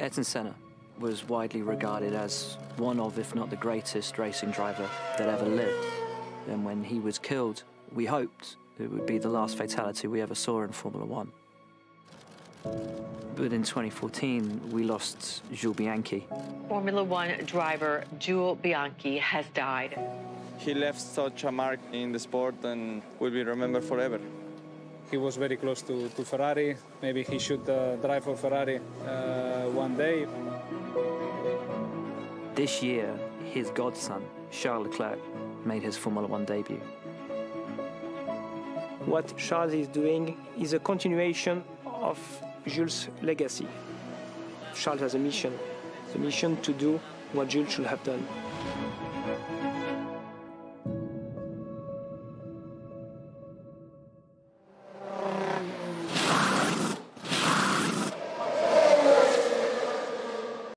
Ayrton Senna was widely regarded as one of, if not the greatest racing driver that ever lived. And when he was killed, we hoped it would be the last fatality we ever saw in Formula One. But in 2014, we lost Jules Bianchi. Formula One driver Jules Bianchi has died. He left such a mark in the sport and will be remembered forever. He was very close to, to Ferrari. Maybe he should uh, drive for Ferrari uh, one day. This year, his godson, Charles Leclerc, made his Formula One debut. What Charles is doing is a continuation of Jules' legacy. Charles has a mission, the mission to do what Jules should have done.